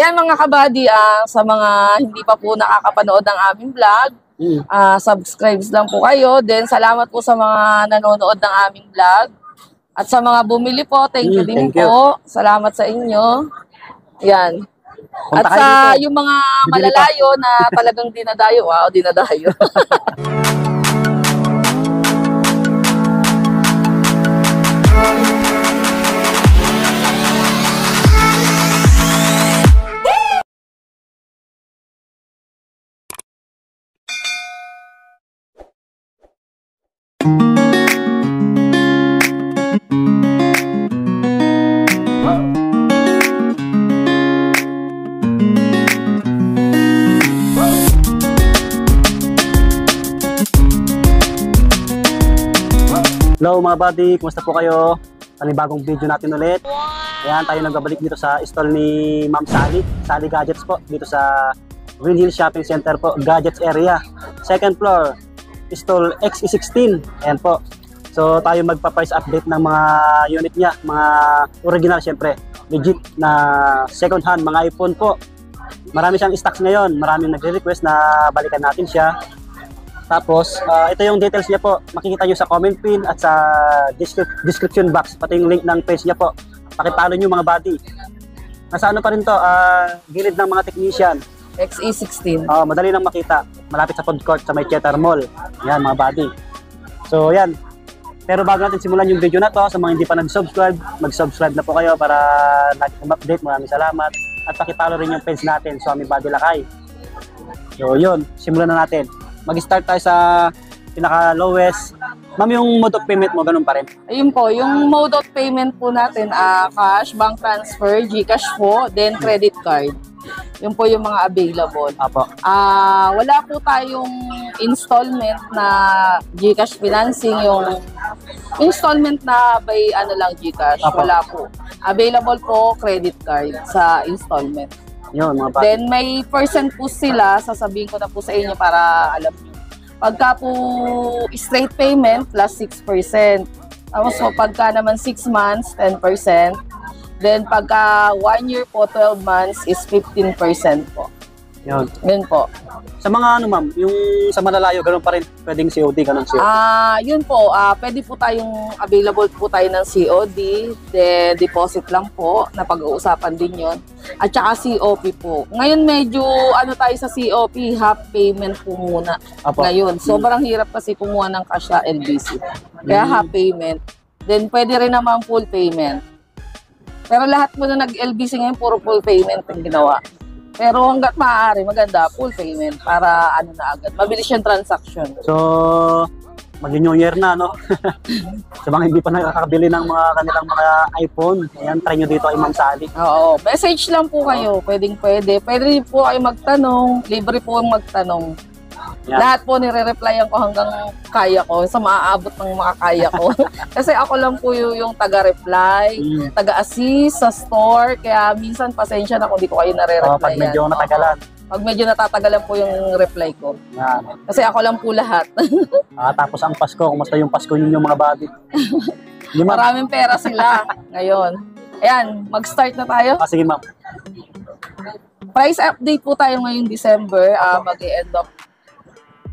Ayan mga kabady, ah, sa mga hindi pa po nakakapanood ng aming vlog, Mm. ah, subscribes lang po kayo. Then salamat po sa mga nanonood ng aming vlog. At sa mga bumili po, thank you Mm, din thank you. po. Salamat sa inyo. Yan. Punta At kayo sa dito. yung mga Bibili pa. malalayo na talagang dinadayo, wow, dinadayo. Hello mga buddy, kumusta po kayo? Panibagong video natin ulit. Ayan, tayo nagbabalik dito sa stall ni Ma'am Sally. Sally Gadgets po, dito sa Green Hill Shopping Center po, Gadgets area. Second floor, stall XE16. Ayan po. So tayo magpa-price update ng mga unit niya, mga original syempre. Legit na second hand, mga iPhone po. Marami siyang stocks ngayon. Maraming nagre-request na balikan natin siya. Tapos, ah, ito yung details niya po. Makikita nyo sa comment pin at sa descri- description box. Pati yung link ng page niya po. Pakipalo nyo mga buddy. Nasa ano pa rin to, ah, gilid ng mga technician. XE16. Ah, madali lang makita. Malapit sa food court sa may Cheddar Mall. Yan mga buddy. So yan. Pero bago natin simulan yung video na to, sa mga hindi pa nag-subscribe, mag-subscribe na po kayo para lagi kong update. Maraming salamat. At pakipalo rin yung page natin, Swami Buddy Lakay. So yun, simulan na natin. Mag-start tayo sa pinaka-lowest. Ma'am, yung mode of payment mo, ganun pa rin. Ayun po, yung mode of payment po natin, ah cash, bank transfer, GCash po, then credit card. Yun po yung mga available. Apo. Ah, wala po tayong installment na GCash financing yung installment na by ano lang GCash, Apo. wala po. Available po credit card sa installment. Yun, mga buddy. Then may percent po sila, sasabihin ko na po sa inyo para alam niyo. Pagka po straight payment plus 6%. Tapos po pagka naman 6 months, 10%. Then pagka 1 year po, 12 months is 15% po. Yun. Yun po. Sa mga ano ma'am, yung sa malalayo, ganun pa rin. Pwedeng COD, ganun COD. Ah, yun po. Ah, pwede po tayong available po tayo ng COD, de deposit lang po na pag-uusapan din 'yon. At saka COP po. Ngayon medyo ano tayo sa COP, half payment po muna. Apo. Ngayon, sobrang hirap kasi kumuha ng cash sa LBC. Kaya Mm. half payment. Then pwede rin naman full payment. Pero lahat mo na nag-LBC ngayon, puro full payment ang ginawa. Pero hanggat maaari, maganda, full payment para ano na agad. Mabilis yung transaction. So, mag-new year na, no? sa mga hindi pa nakakabili ng mga kanilang mga iPhone, ayan, try nyo dito kay Ma'am Sally. Oo, message lang po kayo. Pwedeng pwede. Pwede po kayo magtanong. Libre po ang magtanong. Yan. Lahat po nire-replyan ko hanggang kaya ko, sa maaabot ng makakaya ko. Kasi ako lang po yung, yung taga-reply, Mm. taga-assist sa store. Kaya minsan pasensya na kung di ko kayo Oh, nare-reply. pag medyo natagalan. Pag medyo natatagalan po yung reply ko. Yan. Kasi ako lang po lahat. Ah, tapos ang Pasko, kumusta yung Pasko ninyo mga buddy? Di ma'am? Maraming pera sila ngayon. Ayan, mag-start na tayo. Ah, sige ma'am. Price update po tayo ngayong December. ah mag-end of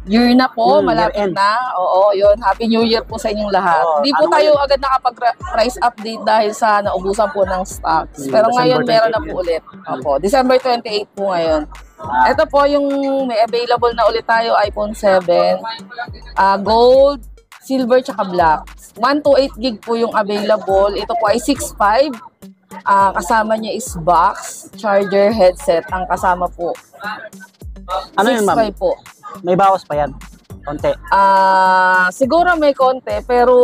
year na po, Mm, malapit na. Oo, yun. Happy New Year po sa inyong lahat. Hindi po ano tayo ngayon? agad nakapag-price update dahil sa naubusan po ng stocks. Mm, Pero December ngayon, meron na 28 po ulit. Opo, December 28 po ngayon. Ah, Ito po yung may available na ulit tayo, iPhone 7. ah gold, silver, tsaka black. 128 gig po yung available. Ito po ay 6.5. Ah, kasama niya is box, charger, headset. Ang kasama po. Ano yun ma'am? 6.5 po. May bawas pa yan. Konti. Ah, siguro may konti pero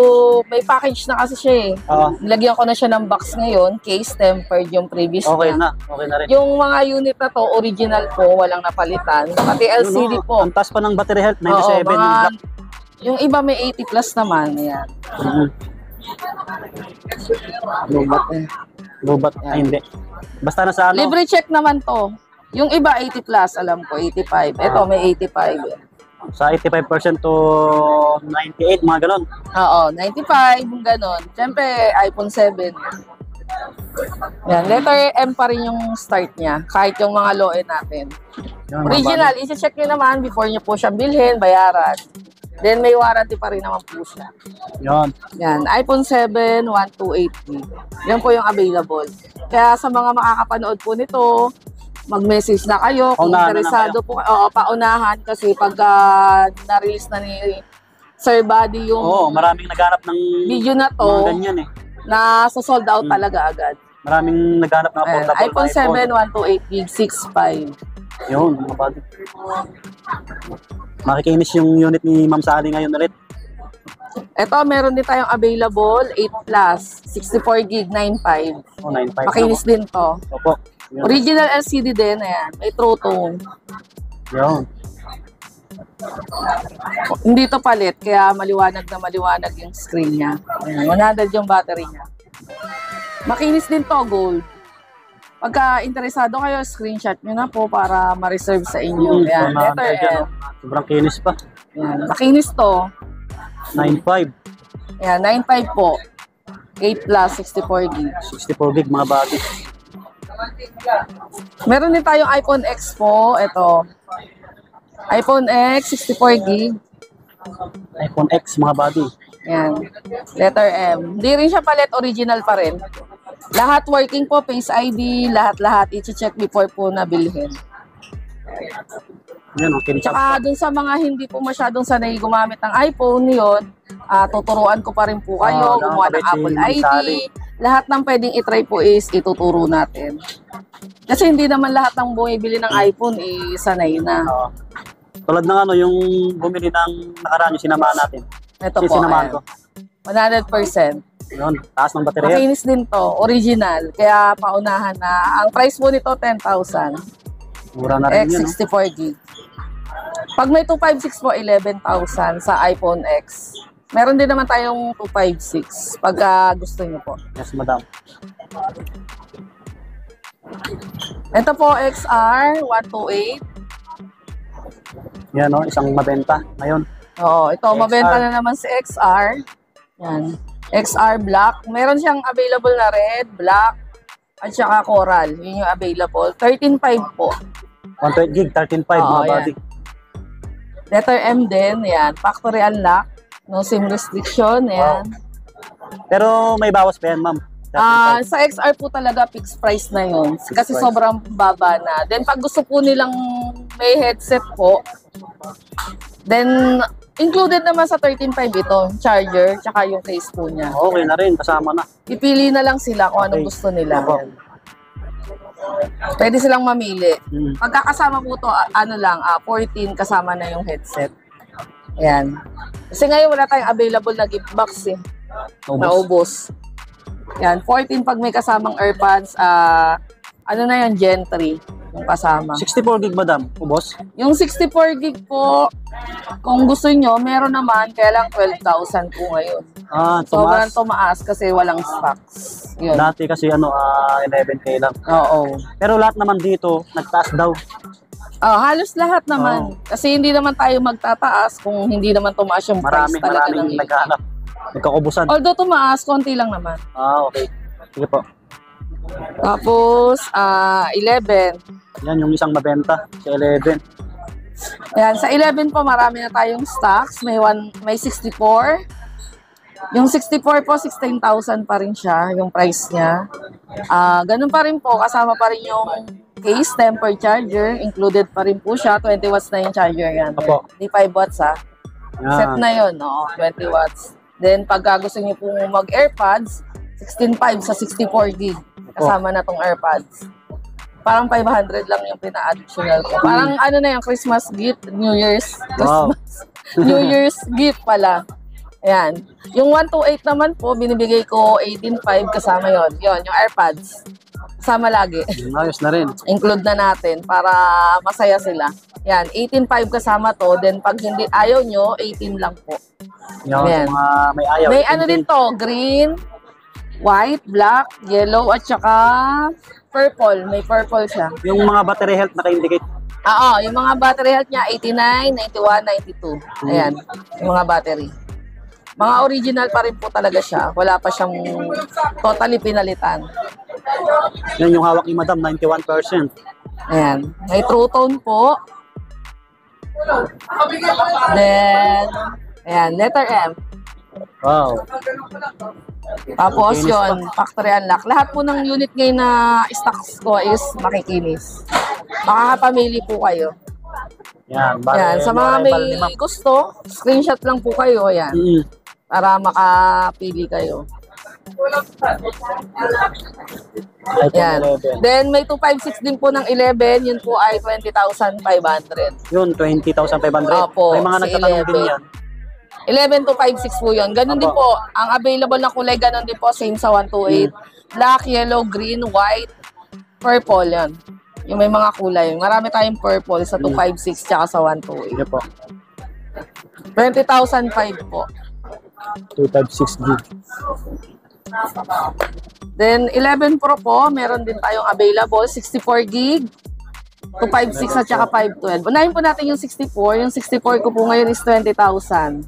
may package na kasi siya eh. Oo. Nilagyan ko na siya ng box ngayon, case tempered yung previous Okay na. Okay na rin. Yung mga unit na to, original po, walang napalitan. Pati LCD Yun, oh, po. Ang taas pa ng battery health, Oo, 97. mga, yung black. yung iba may 80 plus naman. Ayan. Mhm. Lubat eh. Lubat. Ay, hindi. Basta na sa ano. Libre check naman to. Yung iba 80 plus, alam ko, 85. Ito may 85. Sa 85% to 98, mga ganon. Oo, 95, yung ganon. Siyempre, iPhone 7. Yan, letter M pa rin yung start niya, kahit yung mga low end natin. Yan, Original, isi-check nyo naman before nyo po siya bilhin, bayaran. Then may warranty pa rin naman po siya. Yan. Yan, iPhone 7, 1280. Yan po yung available. Kaya sa mga makakapanood po nito, mag-message na kayo kung Paunahan na interesado po. Oo, paunahan kasi pagka na-release na ni Sir Buddy yung Oo, maraming naghanap ng video na mga to, ganyan eh. na sold out Mm. talaga agad. Maraming naghanap ng Ayan, affordable iPhone na 7, 128 gig, 6.5. Yun, mga. Makikinis yung unit ni Ma'am Sally ngayon ulit. Ito, meron din tayong available, 8 plus, 64 gig, 9.5. Oh, 9.5. Makinis din to. Opo. Yun. Original LCD din, ayan. May true tone. Yun. Hindi to palit, kaya maliwanag na maliwanag yung screen niya. Ayan, 100 yung battery niya. Makinis din to, gold. Pagka interesado kayo, screenshot nyo na po para ma-reserve sa inyo. Mm, Ayan, so, letter oh. Sobrang kinis pa. Ayan, makinis to. 9.5. Ayan, 9.5 po. 8 plus, 64 gig. 64 gig mga buddy. Meron din tayong iPhone X po. Ito. iPhone X, 64 gig. iPhone X mga buddy. Yan. Letter M. Hindi rin siya palit, original pa rin. Lahat working po, Face ID, lahat-lahat. I-check before po na bilhin. Yan, kinis Tsaka dun sa mga hindi po masyadong sanay gumamit ng iPhone, yun, ah, tuturuan ko pa rin po kayo, Ah, gumawa ng Apple ID. Lahat ng pwedeng itry po is ituturo natin. Kasi hindi naman lahat ng bumibili ng iPhone eh, sanay na. Oo. tulad ng ano, yung bumili ng nakaraan, yung sinamahan natin. Ito Si po, sinamahan ko. 100%. Yun, taas ng baterya. Makinis din to, original. Kaya paunahan na. Ang price po nito, 10,000. Mura na rin yun. no? X64 gig. Pag may 256 po, 11,000 sa iPhone X. Meron din naman tayong 256 pagka gusto nyo po. Yes, madam. Ito po, XR 128. Yan, no, isang mabenta. Ngayon, Oo, ito, XR. mabenta na naman si XR. Yan. XR Black. Meron siyang available na red, black, at saka coral. Yun yung available. 13.5 po. 128 gig, 13.5 Oo, mga yan. buddy. Letter M din, yan. Factory unlock. No SIM restriction, yan. Pero may bawas pa yan, ma'am. 13.5. Ah, sa XR po talaga fixed price na yun. Kasi price. sobrang baba na. Then pag gusto po nilang may headset po, then included naman sa 13.5 ito, charger, tsaka yung case po niya. okay na rin, kasama na. Pipili na lang sila kung anong Okay. gusto nila. Opo. Pwede silang mamili. Mm. Pagkakasama po to, ano lang, ah, 14 kasama na yung headset. Ayan. Kasi ngayon wala tayong available na gift box eh. Ubus. Naubos. Yan, 14 pag may kasamang AirPods, ah ano na yun, Gen 3 yung kasama. 64 gig, madam. Ubos. Yung 64 gig po, kung gusto nyo, meron naman, kaya lang 12,000 po ngayon. Ah, Sobrang tumaas. tumaas kasi walang stocks. Yun. Dati kasi ano, ah, 11k lang. Oo. Pero lahat naman dito, nagtaas daw. Oh, halos lahat naman. Kasi hindi naman tayo magtataas kung hindi naman tumaas yung price talaga ng maraming naghahanap. Nagkaubusan. Although tumaas, konti lang naman. Ah, okay. Sige po. Tapos, ah 11. Yan yung isang mabenta sa 11. Ayan, sa 11 po marami na tayong stocks. May one, may 64. Yung 64 po, 16,000 pa rin siya, yung price niya. Ah, ganun pa rin po, kasama pa rin yung case, temper charger, included pa rin po siya. 20 watts na yung charger yan. Apo. Di 5 watts ha. Set Yan. na yun, no? 20 watts. Then, pag gusto niyo po mag-AirPods, 16.5 sa 64 gig. Kasama na tong AirPods. Parang 500 lang yung pina-additional ko. Parang ano na yung Christmas gift, New Year's. Wow. Christmas. New Year's gift pala. Ayan. Yung 128 naman po, binibigay ko 18.5 kasama yon Yon, yung AirPods. Kasama lagi. Ayos na rin. Include na natin para masaya sila. Yan, 18.5 kasama to. Then pag hindi ayaw nyo, 18 lang po. Yung Ayan. mga may ayaw. May ano din to, green, white, black, yellow, at saka purple. May purple siya. Yung mga battery health naka-indicate. Oo, yung mga battery health niya, 89, 91, 92. Ayan, yung mga battery. Mga original pa rin po talaga siya. Wala pa siyang totally pinalitan. Yan yung hawak ni Madam, 91%. Ayan. May true tone po. Then, ayan, letter M. Wow. Tapos Makikinis yon factory unlock. Lahat po ng unit ngayon na stocks ko is makikinis. Makakapamili po kayo. Yan. Bale, Yan, sa mga Ma'am. may gusto, screenshot lang po kayo, yan, Mm. Para makapili kayo. Yan. 11. Then may 256 din po ng 11, yun po ay 20,500. Yun, 20,500. Opo, May mga nagtatanong din 11. yan. 11 to 56 po yun. Ganun din Opo. po. Ang available na kulay, ganun din po. Same sa 128. Black, yellow, green, white, purple. Yan. Yung may mga kulay. Marami tayong purple sa 256 tsaka sa 128. Sige po. 20,005 po. 256 gig. Then 11 Pro po, meron din tayong available. 64 gig. 256 at saka 512. Unahin po natin yung 64. Yung 64 ko po ngayon is 20,000.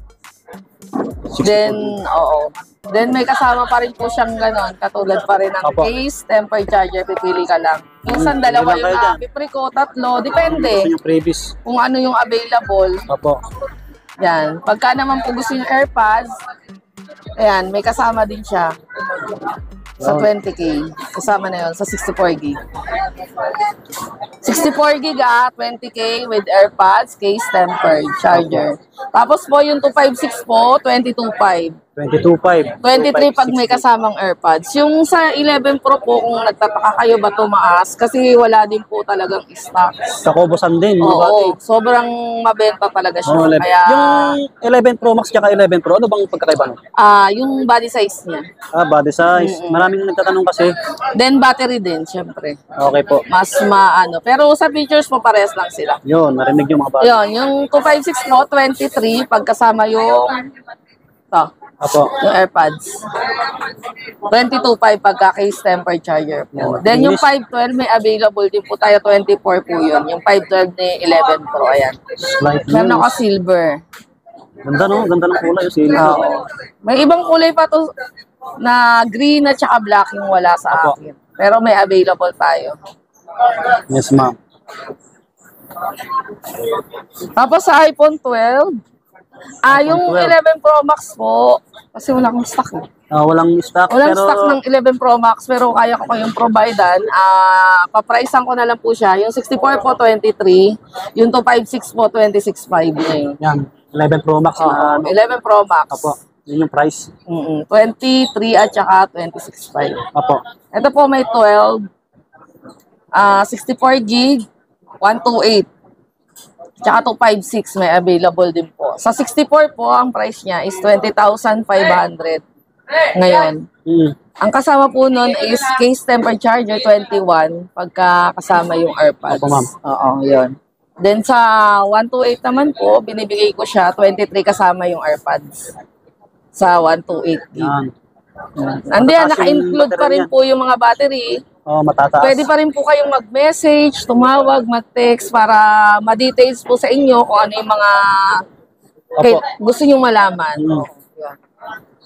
Then, oo. Then may kasama pa rin po siyang ganon. Katulad pa rin ng Opo. case, temper charger, pipili ka lang. Minsan dalawa yung dyan? uh, ko, tatlo. Depende Gusto yung previous. kung ano yung available. Opo. Yan. Pagka naman po gusto yung AirPods, ayan, may kasama din siya. Sa Wow. 20k. Kasama na yun sa 64 gig. 64 gig ah, 20k with AirPods, case tempered, charger. Tapos po yung 256 po, 22.5. 22.5. 23 pag may kasamang AirPods. Yung sa 11 Pro po, kung nagtataka kayo ba tumaas, kasi wala din po talagang stock. Kakobosan din. mga bati. Oo, sobrang mabenta talaga siya. Oh, 11. Kaya, Yung 11 Pro Max tsaka 11 Pro, ano bang pagkakaiba nun? Ah yung body size niya. Ah, body size. Maraming nagtatanong kasi. Then battery din, syempre. Okay po. Mas maano. Pero sa features mo, parehas lang sila. Yun, narinig yung mga bata. Yun, yung 256 mo, 23, pagkasama yung, to, Apo. yung AirPods. 22.5 pagka case tempered charger po. Yan, Then yung malinis. 512 may available din po tayo 24 po yun. Yung 512 ni 11 Pro, ayan. Slight Meron ako silver. Ganda no? Ganda ng kulay. Yung silver. Oo. May ibang kulay pa to na green at saka black yung wala sa Apo. akin. Pero may available tayo. Yes, ma'am. Tapos sa iPhone 12, ah, yung 12. 11 Pro Max po, kasi wala akong stock eh. Ah, walang stock. Walang pero, stock ng 11 Pro Max pero kaya ko kayong providean. Ah, papricean ko na lang po siya. Yung 64 po 23, yung 256 po 26.5 na yun. Yan. 11 Pro Max Oo, na ano. 11 Pro Max. Apo. Yun yung price. Mm-mm, 23 at saka 26.5. Apo. Ito po may 12, ah 64 gig, 128. Tsaka 256 may available din po. Sa 64 po, ang price niya is 20,500 ngayon. Mm. Ang kasama po nun is case temper charger 21 pagka kasama yung AirPods. Opo, ma'am. Oo, yun. Then sa 128 naman po, binibigay ko siya 23 kasama yung AirPods. Sa 128 gig. Yan. Naka-include pa battery rin po yung mga battery. Oh, matataas. Pwede pa rin po kayong mag-message, tumawag, mag-text para ma-details po sa inyo kung ano yung mga kay, gusto nyo malaman. Mm.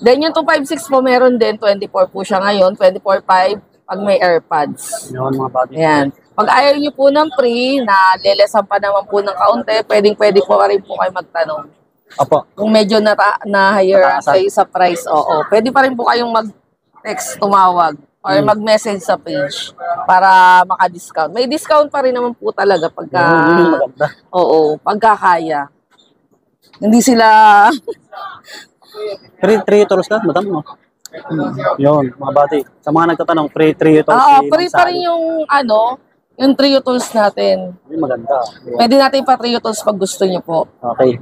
Then yung 256 po meron din, 24 po siya ngayon, 24.5 pag may AirPods. Yun, mga bati. Ayan. Pag ayaw nyo po ng free, na lelesan pa naman po ng kaunti, pwedeng pwede po rin po kayo magtanong. Apo. Kung medyo na, na higher kayo sa price, oo. Pwede pa rin po kayong mag-text, tumawag, or Mm. mag-message sa page para maka-discount. May discount pa rin naman po talaga pagka, maganda. oo, pagka kaya. Hindi sila, Free, free tools ka, madam, no? Yun, mga bati. Sa mga nagtatanong, free, free tools. oo, free pa rin yung, ano, yung trio tools natin. Yun, maganda. Yun. Pwede natin pa trio tools pag gusto nyo po. Okay.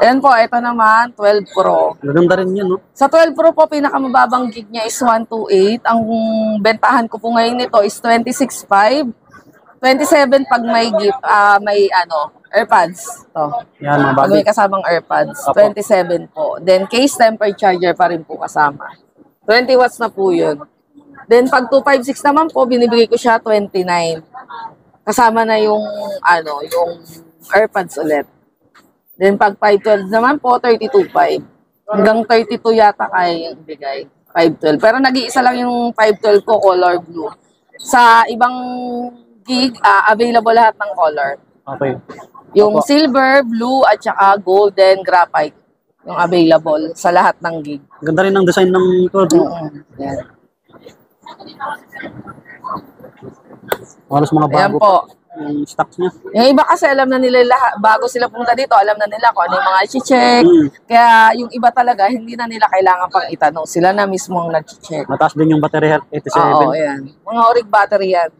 Ayan po, ito naman, 12 Pro. Maganda rin yun, no? Sa 12 Pro po, pinakamababang gig niya is 128. Ang bentahan ko po ngayon nito is 26.5. 27 pag may gift, ah may ano, AirPods. To. Yan, mga Pag bati. may kasamang AirPods, Apo. 27 po. Then case temper charger pa rin po kasama. 20 watts na po yun. Then pag 256 naman po, binibigay ko siya 29. Kasama na yung ano, yung AirPods ulit. Then pag 512 naman po, 32.5. Hanggang 32 yata kaya yung bigay. 512. Pero nag-iisa lang yung 512 ko, color blue. Sa ibang gig, ah, available lahat ng color. Okay. Yung Opo. silver, blue, at saka golden, graphite. Yung available sa lahat ng gig. Ganda rin ng design ng code. no? Mm, Yan. Halos mga Ayan bago po. yung stocks niya. Yung iba kasi alam na nila lahat, bago sila pumunta dito, alam na nila kung ano yung mga i-check. Mm. Kaya yung iba talaga, hindi na nila kailangan pang itanong. Sila na mismo ang nag-check. Mataas din yung battery health, 87. Oo, ayan. Mga orig battery yan.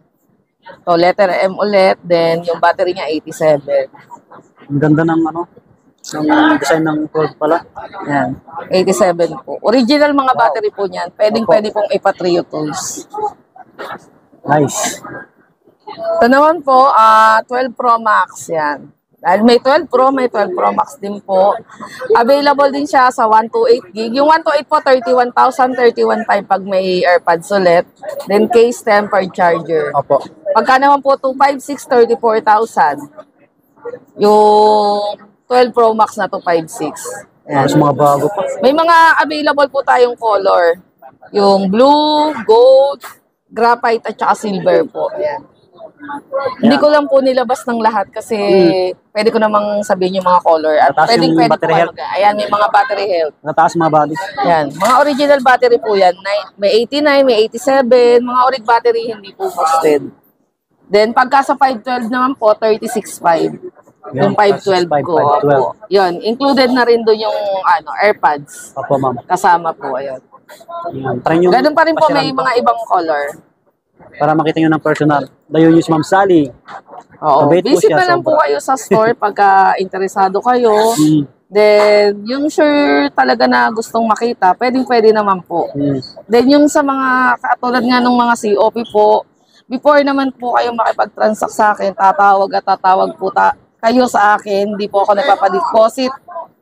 So, letter M ulit, then yung battery niya 87. Ang ganda ng ano, ng design ng code pala. Yan. 87 po. Original mga battery po niyan. Pwedeng Opo. pwede pong ipatrio tools. Nice. Ito naman po, ah 12 Pro Max yan. Dahil may 12 Pro, may 12 Pro Max din po. Available din siya sa 128 gig. Yung 128 po, 31,000, 31,500 pag may AirPods ulit. Then case tempered charger. Opo. Pagka naman po 256, 34,000. Yung 12 Pro Max na 256. Ayan. Halos mga bago pa. May mga available po tayong color. Yung blue, gold, graphite at saka silver po. Ayan. Hindi ko lang po nilabas ng lahat kasi pwede ko namang sabihin yung mga color at Mataas pwedeng yung pwede battery health. mag- Ayan, may mga battery health. Nataas mga body. Yan. Mga original battery po yan. May 89, may 87. Mga orig battery hindi po boosted. Then pagka sa 512 naman po, 36.5. Yung 512 ko. 512. Opo. Yun. Included na rin doon yung ano, AirPods. Opo, ma'am. Kasama po. Ayun. Yan. Try nyo. Ganun pa rin po may mga ibang color. Para makita nyo ng personal. Dayo si Ma'am Sally. Oo. Mabait po Visit siya, na lang po sobra. kayo sa store pagka interesado kayo. Mm. Then, yung sure talaga na gustong makita, pwedeng pwede naman po. Mm. Then yung sa mga katulad nga ng mga COP po, before naman po kayo makipag-transact sa akin, tatawag at tatawag po ta kayo sa akin, hindi po ako nagpapadeposit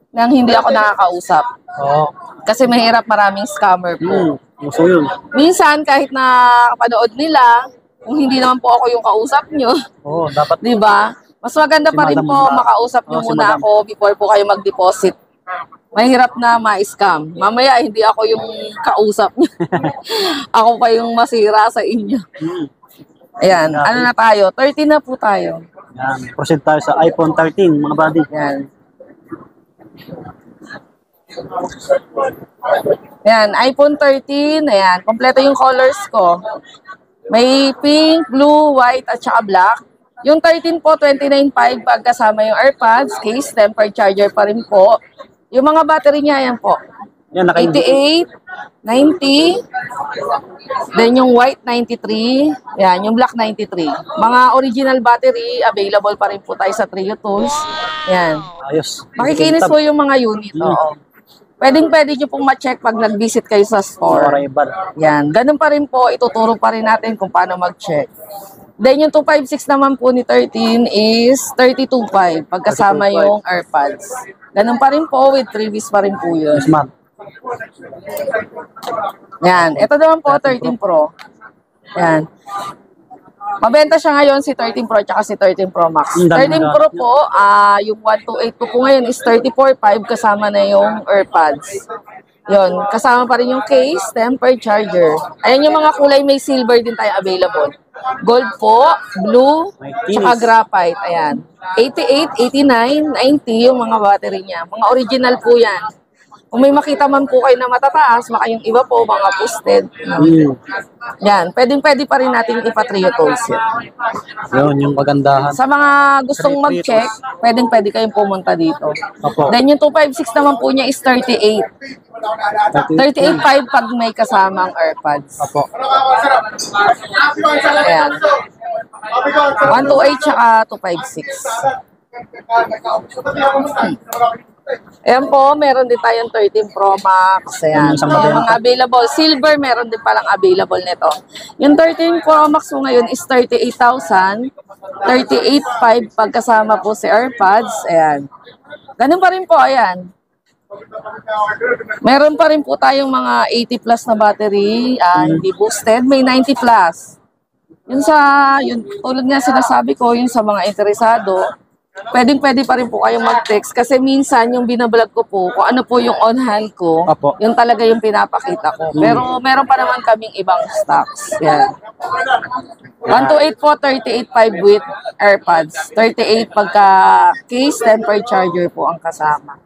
nang hindi ako nakakausap. Oo. Kasi mahirap maraming scammer po. Mm. Gusto yun. Minsan kahit na panood nila, kung hindi naman po ako yung kausap nyo, Oo, dapat. di ba? Mas maganda Si pa rin Madam po ba? makausap nyo Oo, si muna Madam. ako before po kayo mag-deposit. Mahirap na ma-scam. Mamaya hindi ako yung kausap nyo. ako pa yung masira sa inyo. Mm. Ayan, ano na tayo? 13 na po tayo. Yan. Proceed tayo sa iPhone 13, mga body. Ayan. Ayan, iPhone 13. Ayan, kompleto yung colors ko. May pink, blue, white, at saka black. Yung 13 po, 29.5 pag kasama yung AirPods, case, tempered charger pa rin po. Yung mga battery niya, yan po. Yan, naka 88, 90, then yung white 93, yan, yung black 93. Mga original battery, available pa rin po tayo sa Trio Tools. Yan. Ayos. Makikinis po yung mga unit. Mm. Oo. Pwedeng pwede nyo pong ma-check pag nag-visit kayo sa store. Yan. Ganun pa rin po, ituturo pa rin natin kung paano mag-check. Then yung 256 naman po ni 13 is 32.5 pagkasama 32.5. yung AirPods. Ganun pa rin po, with freebies pa rin po yun. Yes, ma'am. Yan. Ito naman po, 13 Pro. Yan. Mabenta siya ngayon si 13 Pro tsaka si 13 Pro Max. Ang dami 13 na- Pro po, ah yung 128 ko po ngayon is 34.5 kasama na yung AirPods. Yon, kasama pa rin yung case, tempered charger. Ayan yung mga kulay, may silver din tayo available. Gold po, blue, tsaka graphite. Ayan. 88, 89, 90 yung mga battery niya. Mga original po yan. Kung may makita man po kayo na matataas, baka yung iba po, mga boosted. Mm. Yan, pwedeng pwede pa rin natin ipatrio tools yan. Yun, yung kagandahan. Sa mga gustong mag-check, pwedeng pwede kayong pumunta dito. Opo. Then yung 256 naman po niya is 38. 38.5 pag may kasamang AirPods. Opo. Ayan. 128 tsaka 256. Ayan po, meron din tayong 13 Pro Max. Ayan. Yung isang mabenta. mga available. Silver, meron din palang available nito. Yung 13 Pro Max po ngayon is 38,000. 38,500 pagkasama po si AirPods. Ayan. Ganun pa rin po, ayan. Meron pa rin po tayong mga 80 plus na battery, ah, hindi boosted. May 90 plus. Yun sa, yun, tulad nga sinasabi ko, yun sa mga interesado, pwedeng pwede pa rin po kayong mag-text kasi minsan yung binablog ko po, kung ano po yung on hand ko, Apo. yun talaga yung pinapakita ko. Pero meron pa naman kaming ibang stocks. Yan. 128 po, 38.5 with AirPods. 38 pagka case, tempered charger po ang kasama.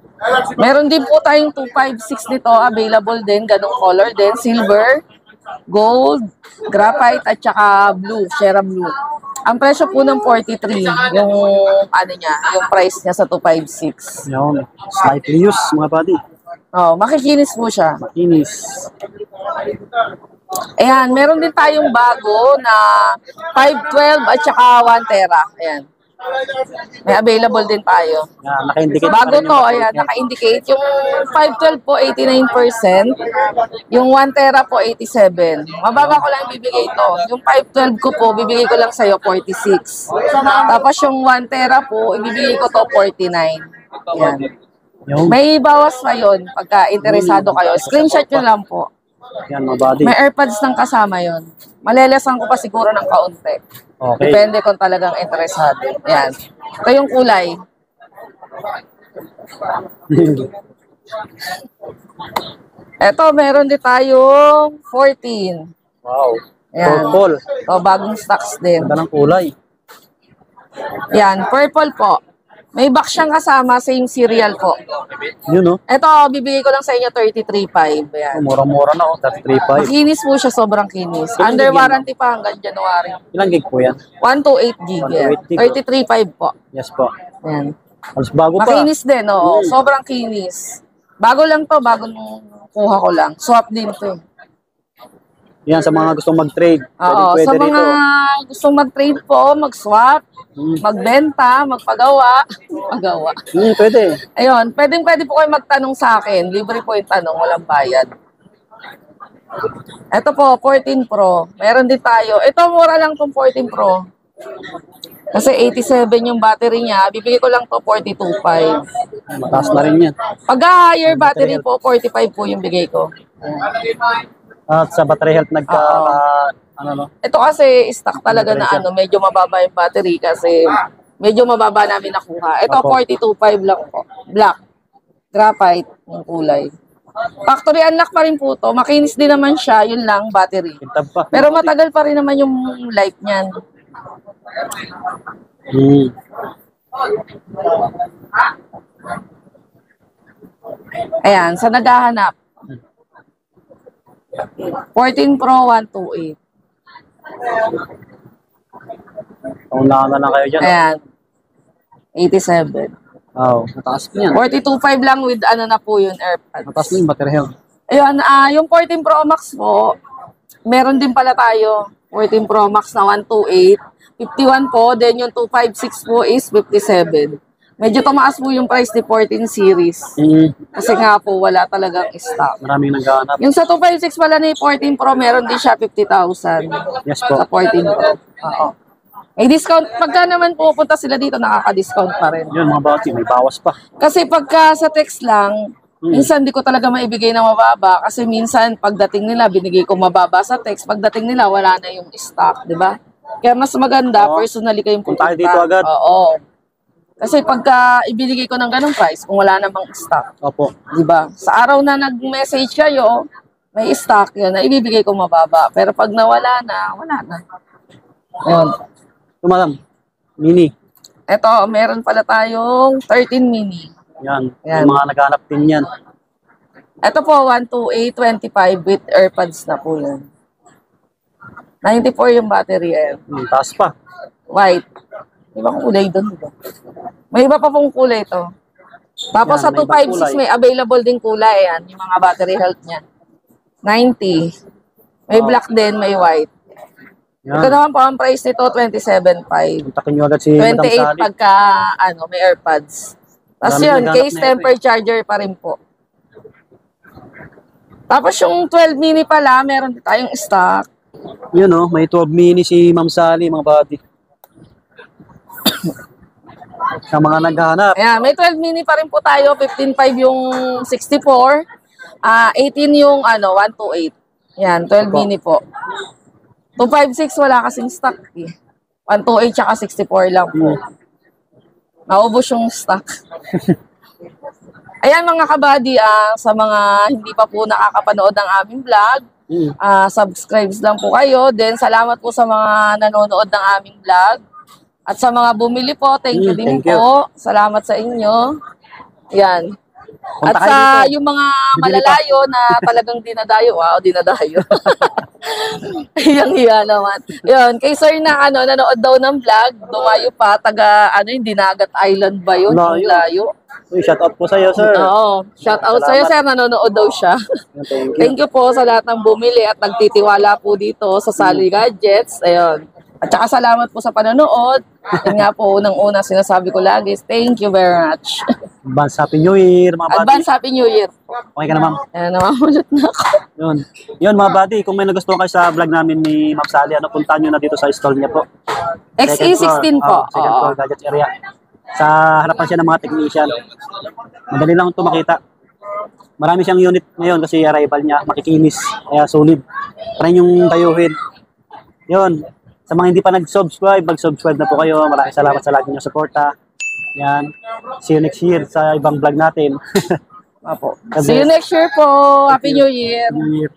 Meron din po tayong 256 nito, available din, ganong color din, silver, gold, graphite, at saka blue, Sierra blue. Ang presyo po ng 43, yung ano niya, yung price niya sa 256. Yun. Slightly used, mga buddy. Oh, makikinis po siya. Makinis. Ayan, meron din tayong bago na 512 at saka 1 tera. Ayan. May available din tayo. Yan, naka-indicate Bago to, ayan, naka-indicate. Yung 512 po, 89%. Yung 1 tera po, 87. Mababa ko lang bibigay to. Yung 512 ko po, bibigay ko lang sa'yo, 46. Tapos yung 1 tera po, ibibigay ko to, 49. Yan. May bawas pa yun pagka interesado kayo. Screenshot nyo lang po. yan, mga buddy. May AirPods ng kasama yon. Malelesan ko pa siguro ng kaunti. Okay. Depende kung talagang interesado. Yan. Ito yung kulay. Ito, meron din tayong 14. wow. Yan. Purple. Ito, bagong stocks din. Ganda ng kulay. Yan, purple po. May box siyang kasama, same cereal po. Yun, no? Ito, bibigay ko lang sa inyo 33.5. Yan. Oh, Mura-mura na, oh. 33.5. Kinis po siya, sobrang kinis. Ilang Under gig yan, warranty pa hanggang January. Ilang gig po yan? 128 gig yan. 128 33.5 po. Yes po. Yan. Halos bago pa. Makinis din, oo. Mm. Sobrang kinis. Bago lang to, bago nung kuha ko lang. Swap din to. eh. Yan, sa mga gustong mag-trade. Oo, Pwede, sa pwede mga rito. gustong mag-trade po, mag-swap. Magbenta, magpagawa, pagawa. Hmm, pwede. Ayun, pwedeng pwede po kayo magtanong sa akin. Libre po yung tanong, walang bayad. Ito po, 14 Pro. Meron din tayo. Ito, mura lang tong 14 Pro. Kasi 87 yung battery niya. Bibigay ko lang to 42.5. Mataas na rin yan. Pag higher battery po, 45 po yung bigay ko. At sa battery health nagka... Oo. ka- ano, no? Ito kasi stock talaga na ano, medyo mababa yung battery kasi medyo mababa namin nakuha. Ito Opo. 42.5 lang po. Black. Graphite yung kulay. Factory unlock pa rin po to. Makinis din naman siya, yun lang, battery. Kintab pa. Pero matagal pa rin naman yung life niyan. Hmm. Ayan, sa naghahanap. 14 Pro 128. Paunahan na lang kayo dyan. Ayan. 87. Wow, mataas pa yan. 42.5 lang with ano na po yun, AirPods. Mataas na yung battery health. Ayun, ah yung 14 Pro Max po, meron din pala tayo. 14 Pro Max na 128. 51 po, then yung 256 po is 57. Medyo tumaas po yung price ni 14 series. Hmm. Kasi nga po, wala talagang stock. Maraming naghahanap. Yung sa 256 pala ni 14 Pro, meron din siya 50,000 Yes po. sa 14 Pro. Oo. May discount. Pagka naman pupunta sila dito, nakaka-discount pa rin. Yun, mga bati, may bawas pa. Kasi pagka sa text lang, Hmm. minsan di ko talaga maibigay na mababa kasi minsan pagdating nila binigay ko mababa sa text, pagdating nila wala na yung stock, di ba? Kaya mas maganda Oo. personally kayong Kung tayo pupunta. dito agad. Oo. Kasi pagka ibinigay ko ng ganong price kung wala namang stock, Opo. di ba? Sa araw na nag-message kayo, may stock yun na ibibigay ko mababa. Pero pag nawala na, wala na. Ayun. Ito, madam. Mini. Ito, meron pala tayong 13 mini. Yan. Yan. Yung mga naghahanap din yan. Ito po, 12825 with AirPods na po yan. 94 yung battery eh. Hmm, taas pa. White. Ibang kulay doon. Diba? May iba pa pong kulay to. Tapos Yan, sa may ibang 256 kulay. may available din kulay. Yan, yung mga battery health niya. 90. May Wow. black din, may white. Ito Yan. naman po ang price nito, 27.5. Kontakin nyo agad si Madam 28 Sally. pagka ano, may AirPods. Tapos yun, case ito temper charger pa rin po. Tapos yung 12 mini pala, meron tayong stock. Yun oh, may 12 mini si Ma'am Sally, mga bati. Sa mga naghahanap. Ayan, may 12 mini pa rin po tayo. 15.5 yung 64. Ah, 18 yung ano, 128. Yan, 12 Opo. mini po. 256 wala kasing stock eh. 128 tsaka 64 lang po. Hmm. Maubos yung stock. Ayan mga kabady, ah, sa mga hindi pa po nakakapanood ng aming vlog, Mm. ah, subscribes lang po kayo. Then salamat po sa mga nanonood ng aming vlog. At sa mga bumili po, thank you Mm, din thank you. po. Salamat sa inyo. Yan. Punta At sa dito. yung mga malalayo na talagang dinadayo, wow, dinadayo. Yang hiya naman. Yun, kay sir na ano, nanood daw ng vlog, dumayo pa, taga, ano yung Dinagat Island ba yun? Layo. Yung layo. Uy, shout out po sa'yo, sir. Oo. Shout out sa'yo, sir, nanonood daw siya. Thank you. Thank you po sa lahat ng bumili at nagtitiwala po dito sa Sally Gadgets. Ayun. At saka salamat po sa panonood. Yun nga po, unang-una sinasabi ko lagi, thank you very much. Advance Happy New Year, mga buddy. Advance Happy New Year. Okay ka na, ma'am? Ayan, namamulot na ako. Yun. Yun, mga buddy, kung may nagustuhan kayo sa vlog namin ni Ma'am Sally, ano, puntahan nyo na dito sa stall niya po. Second floor. XE16 E po. Oh, second Oo. floor, gadgets area. Sa harapan siya ng mga technician. Madali lang ito makita. Marami siyang unit ngayon kasi arrival niya, makikinis, kaya solid. Try yung tayuhin. Yun. Sa mga hindi pa nag-subscribe, mag-subscribe na po kayo. Maraming salamat sa lagi niyong suporta. Yan. See you next year sa ibang vlog natin. Apo. See you next year po. Happy New Year. New Year.